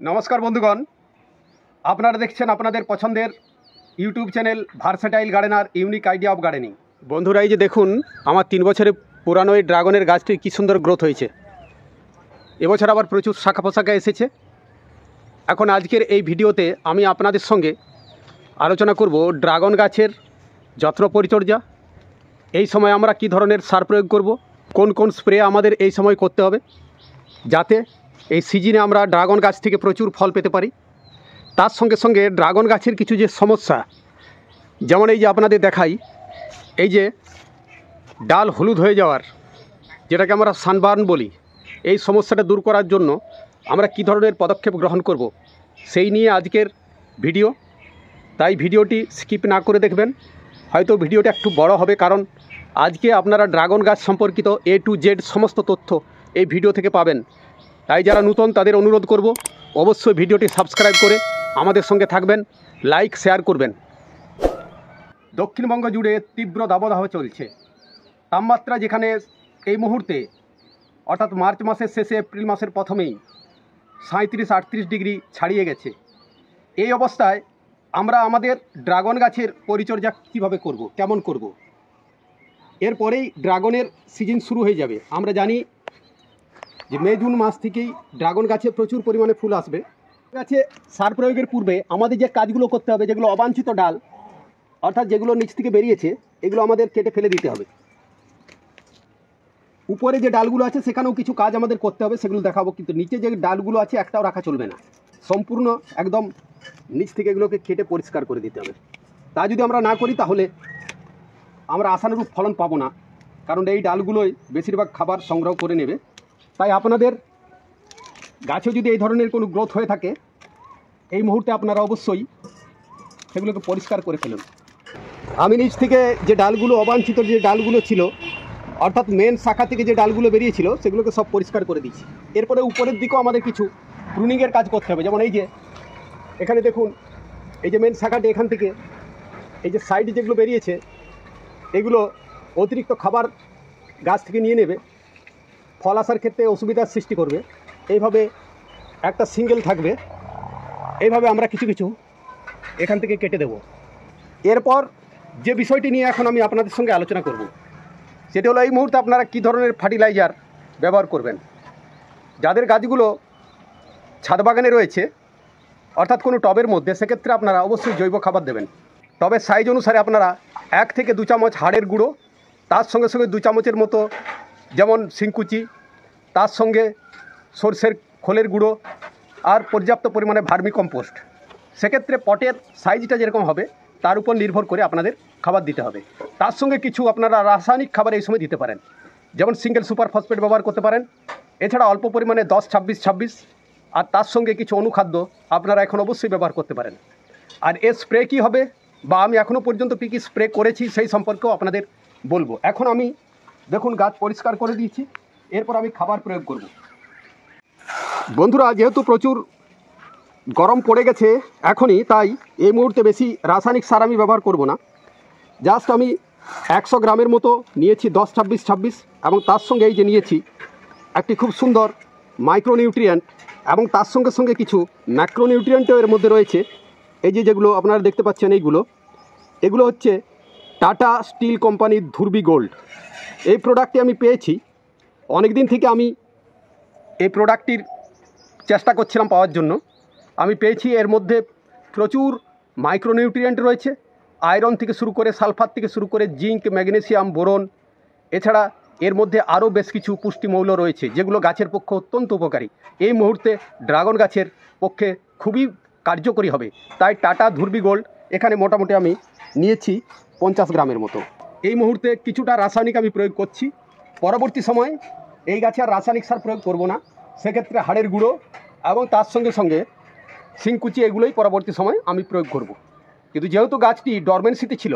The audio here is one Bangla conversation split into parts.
নমস্কার বন্ধুগণ। আপনারা দেখছেন আপনাদের পছন্দের YouTube channel versatile gardener unique idea of gardening. বন্ধুরা, এই যে দেখুন, আমার তিন বছরের পুরানো এই ড্রাগনের গাছটি কী সুন্দর গ্রোথ হয়েছে। এবছর আবার প্রচুর শাখা পোশাকা এসেছে। এখন আজকের এই ভিডিওতে আমি আপনাদের সঙ্গে আলোচনা করব ড্রাগন গাছের যত্ন পরিচর্যা। এই সময় আমরা কি ধরনের সার প্রয়োগ করব? কোন কোন স্প্রে আমাদের এই সময় করতে হবে? যাতে এই সিজনে আমরা ড্রাগন গাছ থেকে প্রচুর ফল পেতে পারি। তার সঙ্গে সঙ্গে ড্রাগন গাছের কিছু যে সমস্যা, যেমন এই যে আপনাদের দেখাই, এই যে ডাল হলুদ হয়ে যাওয়ার, যেটাকে আমরা সানবার্ন বলি, এই সমস্যাটা দূর করার জন্য আমরা কী ধরনের পদক্ষেপ গ্রহণ করব, সেই নিয়ে আজকের ভিডিও। তাই ভিডিওটি স্কিপ না করে দেখবেন, হয়তো ভিডিওটা একটু বড় হবে, কারণ আজকে আপনারা ড্রাগন গাছ সম্পর্কিত এ টু জেড সমস্ত তথ্য এই ভিডিও থেকে পাবেন। তাই যারা নূতন তাদের অনুরোধ করব, অবশ্যই ভিডিওটি সাবস্ক্রাইব করে আমাদের সঙ্গে থাকবেন, লাইক, শেয়ার করবেন। দক্ষিণবঙ্গ জুড়ে তীব্র দাবদাহ চলছে। তাপমাত্রা যেখানে এই মুহূর্তে, অর্থাৎ মার্চ মাসের শেষে, এপ্রিল মাসের প্রথমেই সাঁত্রিশ আটত্রিশ ডিগ্রি ছাড়িয়ে গেছে। এই অবস্থায় আমরা আমাদের ড্রাগন গাছের পরিচর্যা কীভাবে করব, কেমন করব? এরপরেই ড্রাগনের সিজন শুরু হয়ে যাবে। আমরা জানি যে মে, জুন মাস থেকেই ড্রাগন গাছে প্রচুর পরিমাণে ফুল আসবে। গাছে সার প্রয়োগের পূর্বে আমাদের যে কাজগুলো করতে হবে, যেগুলো অবাঞ্ছিত ডাল, অর্থাৎ যেগুলো নিচ থেকে বেরিয়েছে, এগুলো আমাদের কেটে ফেলে দিতে হবে। উপরে যে ডালগুলো আছে, সেখানেও কিছু কাজ আমাদের করতে হবে, সেগুলো দেখাবো, কিন্তু নিচে যে ডালগুলো আছে, একটাও রাখা চলবে না। সম্পূর্ণ একদম নিচ থেকে এগুলোকে কেটে পরিষ্কার করে দিতে হবে। তা যদি আমরা না করি, তাহলে আমরা আশানুরূপ ফলন পাবো না, কারণ এই ডালগুলোই বেশিরভাগ খাবার সংগ্রহ করে নেবে। তাই আপনাদের গাছে যদি এই ধরনের কোনো গ্রোথ হয়ে থাকে, এই মুহূর্তে আপনারা অবশ্যই সেগুলোকে পরিষ্কার করে ফেলুন। আমি নিচ থেকে যে ডালগুলো, অবাঞ্ছিত যে ডালগুলো ছিল, অর্থাৎ মেন শাখা থেকে যে ডালগুলো বেরিয়েছিল, সেগুলোকে সব পরিষ্কার করে দিচ্ছি এরপরে উপরের দিকেও আমাদের কিছু প্রুনিংয়ের কাজ করতে হবে। যেমন এই যে, এখানে দেখুন, এই যে মেন শাখাটি এখান থেকে, এই যে সাইড যেগুলো বেরিয়েছে, এগুলো অতিরিক্ত খাবার গাছ থেকে নিয়ে নেবে। ফল আসার ক্ষেত্রে অসুবিধার সৃষ্টি করবে। এইভাবে একটা সিঙ্গেল থাকবে। এইভাবে আমরা কিছু কিছু এখান থেকে কেটে দেব। এরপর যে বিষয়টি নিয়ে এখন আমি আপনাদের সঙ্গে আলোচনা করব, সেটি হলো এই মুহূর্তে আপনারা কী ধরনের ফার্টিলাইজার ব্যবহার করবেন? যাদের গাছগুলো ছাদ বাগানে রয়েছে, অর্থাৎ কোনো টবের মধ্যে, সেক্ষেত্রে আপনারা অবশ্যই জৈব খাবার দেবেন। টবের সাইজ অনুসারে আপনারা এক থেকে দু চামচ হাড়ের গুঁড়ো, তার সঙ্গে সঙ্গে দু চামচের মতো যেমন শিংকুচি তার সঙ্গে সর্ষের খোলের গুঁড়ো আর পর্যাপ্ত পরিমাণে ভার্মি কম্পোস্ট। সেক্ষেত্রে পটের সাইজটা যেরকম হবে, তার উপর নির্ভর করে আপনাদের খাবার দিতে হবে। তার সঙ্গে কিছু আপনারা রাসায়নিক খাবার এই সময় দিতে পারেন। যেমন সিঙ্গেল সুপার ফসফেট ব্যবহার করতে পারেন। এছাড়া অল্প পরিমাণে দশ, ছাব্বিশ ছাব্বিশ আর তার সঙ্গে কিছু অনুখাদ্য আপনারা এখন অবশ্যই ব্যবহার করতে পারেন। আর এর স্প্রে কী হবে বা আমি এখনও পর্যন্ত কী কী স্প্রে করেছি সেই সম্পর্কেও আপনাদের বলব। এখন আমি দেখুন গাছ পরিষ্কার করে দিয়েছি। এরপর আমি খাবার প্রয়োগ করব। বন্ধুরা, যেহেতু প্রচুর গরম পড়ে গেছে এখনই, তাই এই মুহূর্তে বেশি রাসায়নিক সার আমি ব্যবহার করব না। জাস্ট আমি একশো গ্রামের মতো নিয়েছি, দশ, ছাব্বিশ ছাব্বিশ, এবং তার সঙ্গে এই যে নিয়েছি, একটি খুব সুন্দর মাইক্রোনিউট্রিয়েন্ট এবং তার সঙ্গে সঙ্গে কিছু ম্যাক্রোনিউট্রিয়েন্টও এর মধ্যে রয়েছে। এই যে যেগুলো আপনারা দেখতে পাচ্ছেন এইগুলো, এগুলো হচ্ছে টাটা স্টিল কোম্পানির ধুরবি গোল্ড। এই প্রোডাক্টটি আমি পেয়েছি অনেক দিন থেকে আমি এই প্রোডাক্টটির চেষ্টা করছিলাম পাওয়ার জন্য। আমি পেয়েছি এর মধ্যে প্রচুর মাইক্রোনিউট্রিয়েন্ট রয়েছে আয়রন থেকে শুরু করে সালফার থেকে শুরু করে জিঙ্ক ম্যাগনেসিয়াম বোরন এছাড়া এর মধ্যে আরও বেশ কিছু পুষ্টিমৌল রয়েছে, যেগুলো গাছের পক্ষে অত্যন্ত উপকারী। এই মুহূর্তে ড্রাগন গাছের পক্ষে খুবই কার্যকরী হবে। তাই টাটা ধুরবি গোল্ড এখানে মোটামুটি আমি নিয়েছি পঞ্চাশ গ্রামের মতো। এই মুহূর্তে কিছুটা রাসায়নিক আমি প্রয়োগ করছি। পরবর্তী সময় এই গাছে আর রাসায়নিক সার প্রয়োগ করব না। সেক্ষেত্রে হাড়ের গুঁড়ো এবং তার সঙ্গে সঙ্গে শিংকুচি এগুলোই পরবর্তী সময় আমি প্রয়োগ করব। কিন্তু যেহেতু গাছটি ডরমেন্সিতে ছিল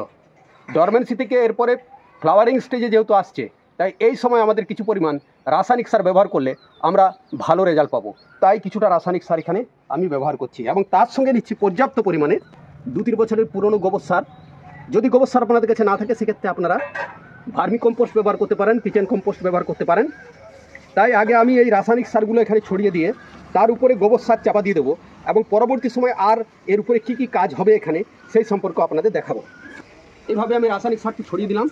ডরমেন্সি থেকে এরপরে ফ্লাওয়ারিং স্টেজে যেহেতু আসছে, তাই এই সময় আমাদের কিছু পরিমাণ রাসায়নিক সার ব্যবহার করলে আমরা ভালো রেজাল্ট পাবো। তাই কিছুটা রাসায়নিক সার এখানে আমি ব্যবহার করছি এবং তার সঙ্গে নিচ্ছি পর্যাপ্ত পরিমাণে দু তিন বছরের পুরনো গোবর সার। যদি গোবর সার আপনাদের কাছে না থাকে, সেক্ষেত্রে আপনারা ভার্মি কম্পোস্ট ব্যবহার করতে পারেন, কিচেন কম্পোস্ট ব্যবহার করতে পারেন। তাই আগে আমি এই রাসায়নিক সারগুলো এখানে ছড়িয়ে দিয়ে তার উপরে গোবর সার চাপা দিয়ে দেবো এবং পরবর্তী সময় আর এর উপরে কি কি কাজ হবে এখানে সেই সম্পর্ক আপনাদের দেখাবো। এইভাবে আমি রাসায়নিক সারটি ছড়িয়ে দিলাম।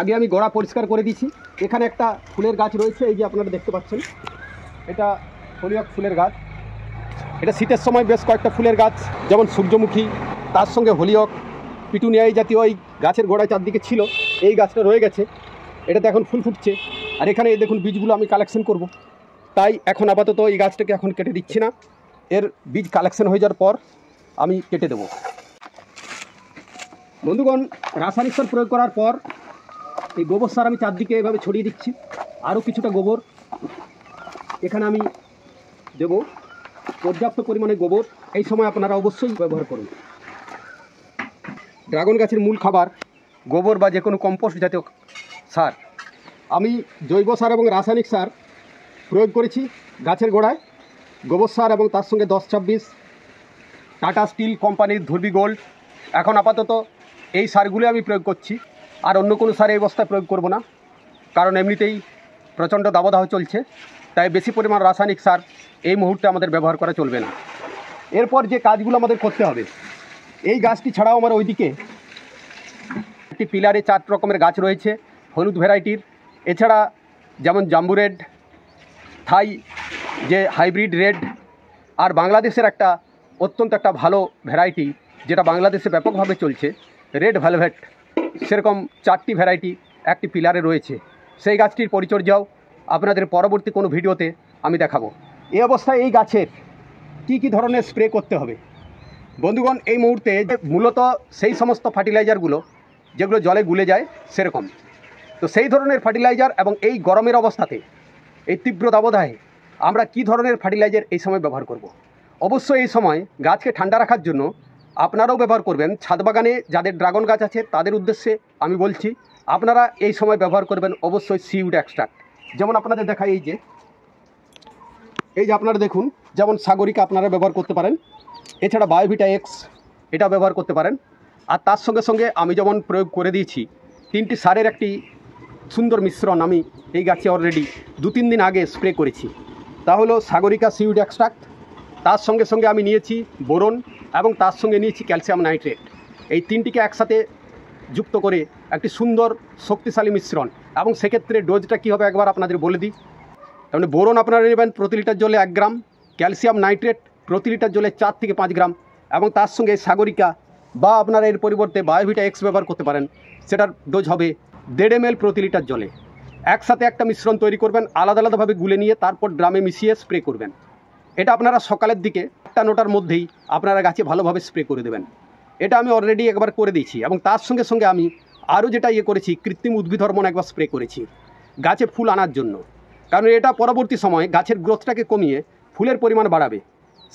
আগে আমি গোড়া পরিষ্কার করে দিয়েছি। এখানে একটা ফুলের গাছ রয়েছে, এই যে আপনারা দেখতে পাচ্ছেন। এটা হলিয়ক ফুলের গাছ। এটা শীতের সময় বেশ কয়েকটা ফুলের গাছ, যেমন সূর্যমুখী তার সঙ্গে হলিয়ক পিটুনিয়া এই জাতীয় এই গাছের গোড়ায় চারদিকে ছিল, এই গাছটা রয়ে গেছে, এটাতে এখন ফুল ফুটছে। আর এখানে দেখুন বীজগুলো আমি কালেকশন করব। তাই এখন আপাতত এই গাছটাকে এখন কেটে দিচ্ছি না। এর বীজ কালেকশন হয়ে যাওয়ার পর আমি কেটে দেব। বন্ধুগণ, রাসায়নিক সার প্রয়োগ করার পর এই গোবর সার আমি চারদিকে এভাবে ছড়িয়ে দিচ্ছি। আরও কিছুটা গোবর এখানে আমি দেব। পর্যাপ্ত পরিমাণে গোবর এই সময় আপনারা অবশ্যই ব্যবহার করুন। ড্রাগন গাছের মূল খাবার, গোবর বা যে কোনো কম্পোস্ট জাতীয় সার। আমি জৈব সার এবং রাসায়নিক সার প্রয়োগ করেছি গাছের গোড়ায়। গোবর সার এবং তার সঙ্গে দশ ছাব্বিশ টাটা স্টিল কোম্পানির ধুরবি গোল্ড। এখন আপাতত এই সারগুলো আমি প্রয়োগ করছি, আর অন্য কোনো সার এই অবস্থায় প্রয়োগ করব না, কারণ এমনিতেই প্রচণ্ড দাবদাহ চলছে। তাই বেশি পরিমাণ রাসায়নিক সার এই মুহূর্তে আমাদের ব্যবহার করা চলবে না। এরপর যে কাজগুলো আমাদের করতে হবে এই গাছটি ছাড়াও আমার ওইদিকে একটি পিলারে চার রকমের গাছ রয়েছে, হলুদ ভ্যারাইটির। এছাড়া যেমন জাম্বু রেড, থাই, যে হাইব্রিড রেড, আর বাংলাদেশের একটা অত্যন্ত একটা ভালো ভ্যারাইটি, যেটা বাংলাদেশে ব্যাপকভাবে চলছে, রেড ভ্যালভেট সেরকম চারটি ভ্যারাইটি একটি পিলারে রয়েছে। সেই গাছটির পরিচর্যাও আপনাদের পরবর্তী কোনো ভিডিওতে আমি দেখাবো। এই অবস্থায় এই গাছের কি কি ধরনের স্প্রে করতে হবে? বন্ধুগণ, এই মুহূর্তে মূলত সেই সমস্ত ফার্টিলাইজারগুলো, যেগুলো জলে গুলে যায়, সেরকম। তো সেই ধরনের ফার্টিলাইজার এবং এই গরমের অবস্থাতে, এই তীব্র দাবদাহে, আমরা কি ধরনের ফার্টিলাইজার এই সময় ব্যবহার করব। অবশ্যই এই সময় গাছকে ঠান্ডা রাখার জন্য আপনারাও ব্যবহার করবেন। ছাদ বাগানে যাদের ড্রাগন গাছ আছে, তাদের উদ্দেশ্যে আমি বলছি, আপনারা এই সময় ব্যবহার করবেন অবশ্যই সিউড এক্সট্রাক্ট। যেমন আপনাদের দেখা এই যে এই যে আপনারা দেখুন, যেমন সাগরিকা আপনারা ব্যবহার করতে পারেন। এছাড়া বায়োভিটা এক্স এটা ব্যবহার করতে পারেন। আর তার সঙ্গে সঙ্গে আমি যেমন প্রয়োগ করে দিয়েছি, তিনটি সারের একটি সুন্দর মিশ্রণ আমি এই গাছে অলরেডি দু তিন দিন আগে স্প্রে করেছি। তা হলো সাগরিকা সিউড এক্সট্রাক্ট তার সঙ্গে সঙ্গে আমি নিয়েছি বোরন এবং তার সঙ্গে নিয়েছি ক্যালসিয়াম নাইট্রেট এই তিনটিকে একসাথে যুক্ত করে একটি সুন্দর শক্তিশালী মিশ্রণ। এবং সেক্ষেত্রে ডোজটা কী হবে একবার আপনাদের বলে দিই। তাহলে বোরন আপনারা নেবেন প্রতি লিটার জলে এক গ্রাম ক্যালসিয়াম নাইট্রেট প্রতি লিটার জলে চার থেকে পাঁচ গ্রাম এবং তার সঙ্গে সাগরিকা বা আপনারা এর পরিবর্তে বায়োভিটা এক্স ব্যবহার করতে পারেন। সেটার ডোজ হবে দেড় এম প্রতি লিটার জলে। একসাথে একটা মিশ্রণ তৈরি করবেন, আলাদা আলাদাভাবে গুলে নিয়ে তারপর ড্রামে মিশিয়ে স্প্রে করবেন। এটা আপনারা সকালের দিকে একটা নোটার মধ্যেই আপনারা গাছে ভালোভাবে স্প্রে করে দেবেন। এটা আমি অলরেডি একবার করে দিয়েছি এবং তার সঙ্গে সঙ্গে আমি আরও যেটা ইয়ে করেছি, কৃত্রিম উদ্ভিদ হরমোন একবার স্প্রে করেছি, গাছে ফুল আনার জন্য। কারণ এটা পরবর্তী সময় গাছের গ্রোথটাকে কমিয়ে ফুলের পরিমাণ বাড়াবে।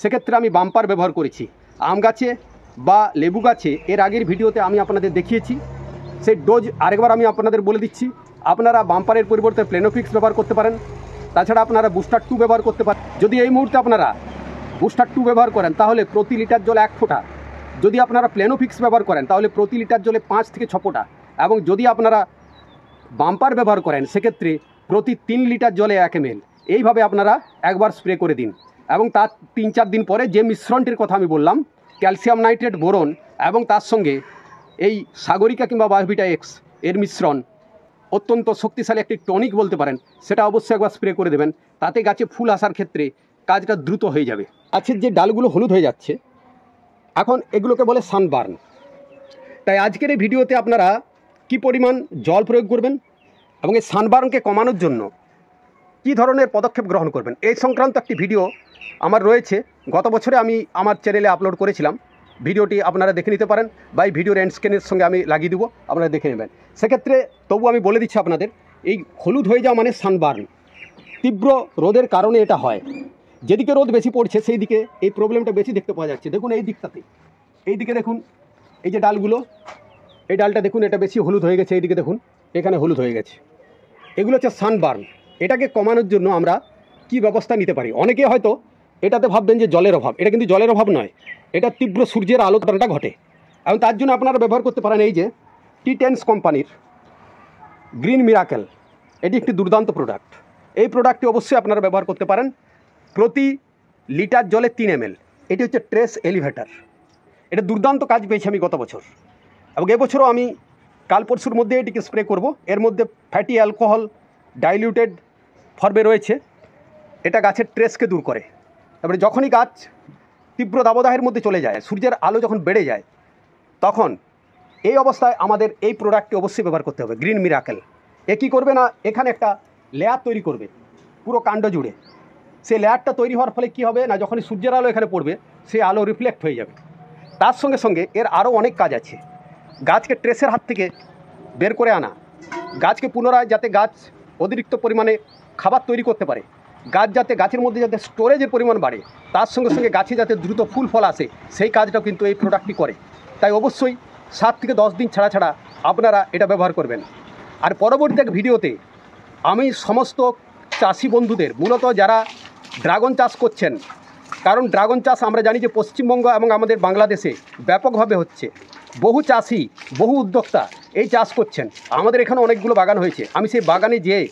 সেক্ষেত্রে আমি বাম্পার ব্যবহার করেছি। আম গাছে বা লেবু গাছে এর আগের ভিডিওতে আমি আপনাদের দেখিয়েছি। সেই ডোজ আরেকবার আমি আপনাদের বলে দিচ্ছি। আপনারা বাম্পারের পরিবর্তে প্লেনোফিক্স ব্যবহার করতে পারেন। তাছাড়া আপনারা বুস্টার টু ব্যবহার করতে পারেন। যদি এই মুহূর্তে আপনারা বুস্টার টু ব্যবহার করেন, তাহলে প্রতি লিটার জলে এক ফোঁটা। যদি আপনারা প্লেনোফিক্স ব্যবহার করেন, তাহলে প্রতি লিটার জলে পাঁচ থেকে ছ ফোঁটা। এবং যদি আপনারা বাম্পার ব্যবহার করেন, সেক্ষেত্রে প্রতি তিন লিটার জলে এক এম এইভাবে আপনারা একবার স্প্রে করে দিন। এবং তার তিন চার দিন পরে যে মিশ্রণটির কথা আমি বললাম, ক্যালসিয়াম নাইট্রেট বোরন এবং তার সঙ্গে এই সাগরিকা কিংবা বায়োভিটা এক্সের মিশ্রণ অত্যন্ত শক্তিশালী একটি টনিক বলতে পারেন, সেটা অবশ্যই একবার স্প্রে করে দেবেন। তাতে গাছে ফুল আসার ক্ষেত্রে কাজটা দ্রুত হয়ে যাবে। গাছের যে ডালগুলো হলুদ হয়ে যাচ্ছে, এখন এগুলোকে বলে সানবার্ন তাই আজকের এই ভিডিওতে আপনারা কি পরিমাণ জল প্রয়োগ করবেন এবং এই সানবার্নকে কমানোর জন্য কি ধরনের পদক্ষেপ গ্রহণ করবেন, এই সংক্রান্ত একটি ভিডিও আমার রয়েছে। গত বছরে আমি আমার চ্যানেলে আপলোড করেছিলাম। ভিডিওটি আপনারা দেখে নিতে পারেন। বা এই ভিডিওর সঙ্গে আমি লাগিয়ে দেবো। আপনারা দেখে নেবেন। সেক্ষেত্রে তবু আমি বলে দিচ্ছি আপনাদের, এই হলুদ হয়ে যাওয়া মানে সানবার্ন তীব্র রোদের কারণে এটা হয়। যেদিকে রোদ বেশি পড়ছে সেই দিকে এই প্রবলেমটা বেশি দেখতে পাওয়া যাচ্ছে। দেখুন এই দিকটাতে। এই দিকে দেখুন, এই যে ডালগুলো, এই ডালটা দেখুন, এটা বেশি হলুদ হয়ে গেছে। এইদিকে দেখুন, এখানে হলুদ হয়ে গেছে। এগুলো হচ্ছে সানবার্ন এটাকে কমানোর জন্য আমরা কি ব্যবস্থা নিতে পারি? অনেকে হয়তো এটাতে ভাববেন যে জলের অভাব। এটা কিন্তু জলের অভাব নয়। এটা তীব্র সূর্যের আলোচনাটা ঘটে। এবং তার জন্য আপনারা ব্যবহার করতে পারেন এই যে টি টেন্স কোম্পানির গ্রিন মিরাকেল এটি একটি দুর্দান্ত প্রোডাক্ট এই প্রোডাক্টটি অবশ্যই আপনারা ব্যবহার করতে পারেন প্রতি লিটার জলে তিন এম এটি হচ্ছে ট্রেস এলিভেটার এটা দুর্দান্ত কাজ পেয়েছি আমি গত বছর। এবং এবছরও আমি কাল পরশুর মধ্যে এটিকে স্প্রে করব। এর মধ্যে ফ্যাটি অ্যালকোহল ডাইলিউটেড ফর্মে রয়েছে। এটা গাছের ট্রেসকে দূর করে। এবারে যখনই গাছ তীব্র দাবদাহের মধ্যে চলে যায়, সূর্যের আলো যখন বেড়ে যায়, তখন এই অবস্থায় আমাদের এই প্রোডাক্টটি অবশ্যই ব্যবহার করতে হবে গ্রিন মিরাকেল এ কী করবে না? এখানে একটা লেয়ার তৈরি করবে, পুরো কাণ্ড জুড়ে। সেই লেয়ারটা তৈরি হওয়ার ফলে কী হবে? না, যখনই সূর্যের আলো এখানে পড়বে সেই আলো রিফ্লেক্ট হয়ে যাবে। তার সঙ্গে সঙ্গে এর আরও অনেক কাজ আছে। গাছকে ট্রেসের হাত থেকে বের করে আনা, গাছকে পুনরায় যাতে গাছ অতিরিক্ত পরিমাণে খাবার তৈরি করতে পারে গাছ যাতে গাছের মধ্যে যাতে স্টোরেজের পরিমাণ বাড়ে, তার সঙ্গে সঙ্গে গাছে যাতে দ্রুত ফুল ফল আসে, সেই কাজটাও কিন্তু এই প্রোডাক্টটি করে। তাই অবশ্যই সাত থেকে দশ দিন ছাড়া ছাড়া আপনারা এটা ব্যবহার করবেন। আর পরবর্তী এক ভিডিওতে আমি সমস্ত চাষি বন্ধুদের, মূলত যারা ড্রাগন চাষ করছেন, কারণ ড্রাগন চাষ আমরা জানি যে পশ্চিমবঙ্গ এবং আমাদের বাংলাদেশে ব্যাপকভাবে হচ্ছে। বহু চাষি, বহু উদ্যোক্তা এই চাষ করছেন। আমাদের এখানে অনেকগুলো বাগান হয়েছে। আমি সেই বাগানে যেয়ে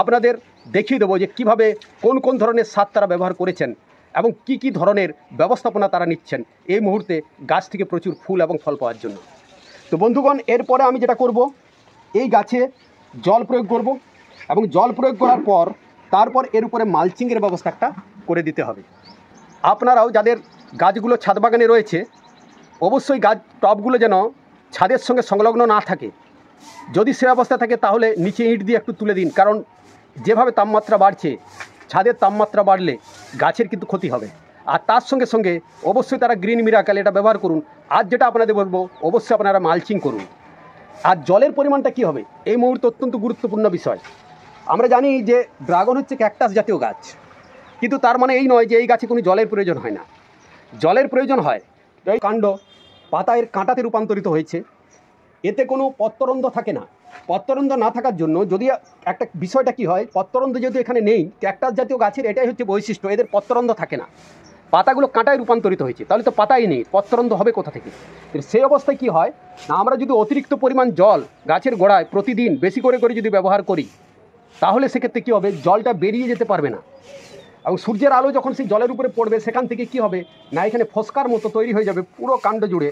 আপনাদের দেখিয়ে দেবো যে কীভাবে কোন কোন ধরনের সার তারা ব্যবহার করেছেন এবং কি কি ধরনের ব্যবস্থাপনা তারা নিচ্ছেন। এই মুহূর্তে গাছ থেকে প্রচুর ফুল এবং ফল পাওয়ার জন্য। তো বন্ধুগণ, এরপরে আমি যেটা করব, এই গাছে জল প্রয়োগ করব এবং জল প্রয়োগ করার পর তারপর এর উপরে মালচিংয়ের ব্যবস্থা একটা করে দিতে হবে। আপনারাও যাদের গাছগুলো ছাদ বাগানে রয়েছে, অবশ্যই গাছ টবগুলো যেন ছাদের সঙ্গে সংলগ্ন না থাকে। যদি সে অবস্থা থাকে, তাহলে নিচে ইট দিয়ে একটু তুলে দিন। কারণ যেভাবে তাপমাত্রা বাড়ছে, ছাদের তাপমাত্রা বাড়লে গাছের কিন্তু ক্ষতি হবে। আর তার সঙ্গে সঙ্গে অবশ্যই তারা গ্রিন মিরাকাল এটা ব্যবহার করুন। আর যেটা আপনাদের বলব, অবশ্যই আপনারা মালচিং করুন। আর জলের পরিমাণটা কী হবে, এই মুহূর্তে অত্যন্ত গুরুত্বপূর্ণ বিষয়। আমরা জানি যে ড্রাগন হচ্ছে ক্যাকটাস জাতীয় গাছ। কিন্তু তার মানে এই নয় যে এই গাছে কোনো জলের প্রয়োজন হয় না। জলের প্রয়োজন হয় কাণ্ড পাতায়ের কাঁটাতে রূপান্তরিত হয়েছে। এতে কোনো পত্তরন্ধ থাকে না। পত্তরন্দ না থাকার জন্য যদি একটা বিষয়টা কি হয় পত্তরন্দ যেহেতু এখানে নেই ক্যাকটাস জাতীয় গাছের এটাই হচ্ছে বৈশিষ্ট্য, এদের পত্তরন্দ থাকে না। পাতাগুলো কাঁটায় রূপান্তরিত হয়েছে, তাহলে তো পাতাই নেই পত্তরন্দ হবে কোথা থেকে? সেই অবস্থায় কি হয়, না আমরা যদি অতিরিক্ত পরিমাণ জল গাছের গোড়ায় প্রতিদিন বেশি করে করে যদি ব্যবহার করি, তাহলে সেক্ষেত্রে কী হবে, জলটা বেরিয়ে যেতে পারবে না। এবং সূর্যের আলো যখন সেই জলের উপরে পড়বে, সেখান থেকে কি হবে, না এখানে ফস্কার মতো তৈরি হয়ে যাবে, পুরো কাণ্ড জুড়ে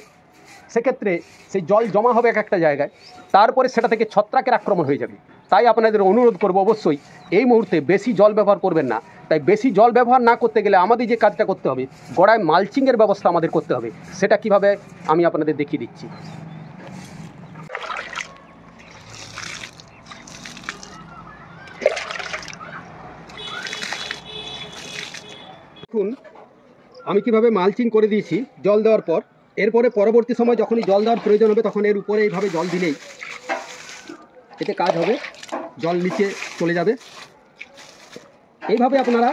সেক্ষেত্রে সেই জল জমা হবে এক একটা জায়গায়, তারপরে সেটা থেকে ছত্রাকের আক্রমণ হয়ে যাবে। তাই আপনাদের অনুরোধ করব অবশ্যই, এই মুহূর্তে বেশি জল ব্যবহার করবেন না। তাই বেশি জল ব্যবহার না করতে গেলে আমাদের যে কাজটা করতে হবে, গড়ায় মালচিংয়ের ব্যবস্থা আমাদের করতে হবে। সেটা কীভাবে আমি আপনাদের দেখিয়ে দিচ্ছি। দেখুন, আমি কীভাবে মালচিং করে দিয়েছি জল দেওয়ার পর। এরপরে পরবর্তী সময় যখনই জল দেওয়ার প্রয়োজন হবে, তখন এর উপরে এইভাবে জল দিলেই এতে কাজ হবে। জল নিচে চলে যাবে। এইভাবে আপনারা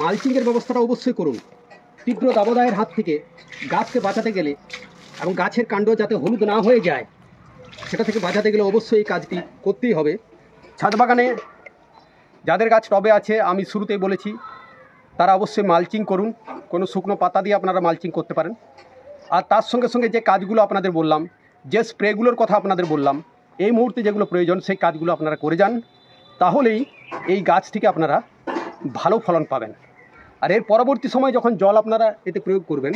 মালচিংয়ের ব্যবস্থাটা অবশ্যই করুন। তীব্র দাবদাহের হাত থেকে গাছকে বাঁচাতে গেলে এবং গাছের কাণ্ড যাতে হলুদ না হয়ে যায়, সেটা থেকে বাঁচাতে গেলে অবশ্যই এই কাজটি করতেই হবে। ছাদ বাগানে যাদের গাছ টবে আছে, আমি শুরুতেই বলেছি, তারা অবশ্যই মালচিং করুন। কোনো শুকনো পাতা দিয়ে আপনারা মালচিং করতে পারেন। আর তার সঙ্গে সঙ্গে যে কাজগুলো আপনাদের বললাম, যে স্প্রেগুলোর কথা আপনাদের বললাম, এই মুহূর্তে যেগুলো প্রয়োজন সেই কাজগুলো আপনারা করে যান। তাহলেই এই গাছ থেকে আপনারা ভালো ফলন পাবেন। আর এর পরবর্তী সময় যখন জল আপনারা এতে প্রয়োগ করবেন,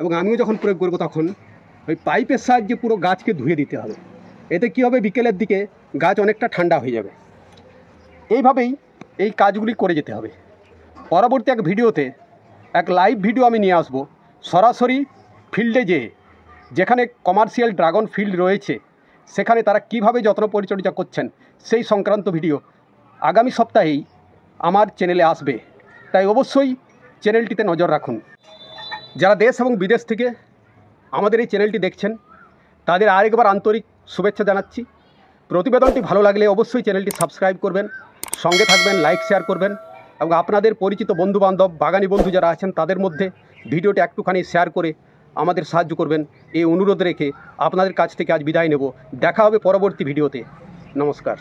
এবং আমিও যখন প্রয়োগ করব তখন, ওই পাইপের সাহায্যে পুরো গাছকে ধুয়ে দিতে হবে। এতে কী হবে? বিকেলের দিকে গাছ অনেকটা ঠান্ডা হয়ে যাবে। এইভাবেই এই কাজগুলি করে যেতে হবে। পরবর্তী এক ভিডিওতে, এক লাইভ ভিডিও আমি নিয়ে আসব। সরাসরি ফিল্ডে যেয়ে যেখানে কমার্শিয়াল ড্রাগন ফিল্ড রয়েছে, সেখানে তারা কীভাবে যত্ন পরিচর্যা করছেন, সেই সংক্রান্ত ভিডিও আগামী সপ্তাহেই আমার চ্যানেলে আসবে। তাই অবশ্যই চ্যানেলটিতে নজর রাখুন। যারা দেশ এবং বিদেশ থেকে আমাদের এই চ্যানেলটি দেখছেন, তাদের আরেকবার আন্তরিক শুভেচ্ছা জানাচ্ছি। প্রতিবেদনটি ভালো লাগলে অবশ্যই চ্যানেলটি সাবস্ক্রাইব করবেন, সঙ্গে থাকবেন, লাইক, শেয়ার করবেন এবং আপনাদের পরিচিত বন্ধুবান্ধব, বাগানি বন্ধু যারা আছেন, তাদের মধ্যে ভিডিওটি একটুখানি শেয়ার করে আমাদের সাহায্য করবেন। এই অনুরোধ রেখে আপনাদের কাছ থেকে আজ বিদায় নেব। দেখা হবে পরবর্তী ভিডিওতে। নমস্কার।